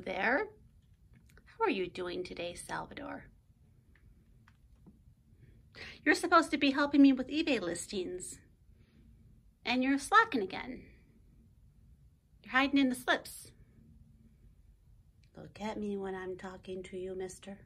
There. How are you doing today, Salvador? You're supposed to be helping me with eBay listings. And you're slacking again. You're hiding in the slips. Look at me when I'm talking to you, mister.